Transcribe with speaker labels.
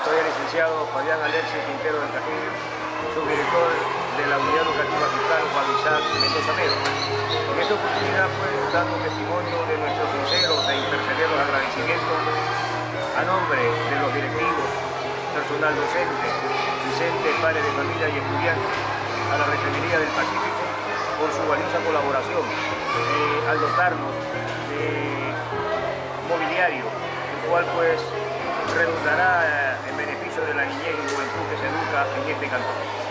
Speaker 1: Soy el licenciado Fabián Alexis Quintero Cajín, subdirector de la Unidad Educativa Fiscal Guadalajara Mendoza Mero. En esta oportunidad, pues, dando testimonio de nuestros sinceros e imperceberos agradecimientos a nombre de los directivos, personal docente, docentes, padres de familia y estudiantes, a la Refinería del Pacífico por su valiosa colaboración eh, al dotarnos de mobiliario, el cual pues redundará que se educa en este cantón.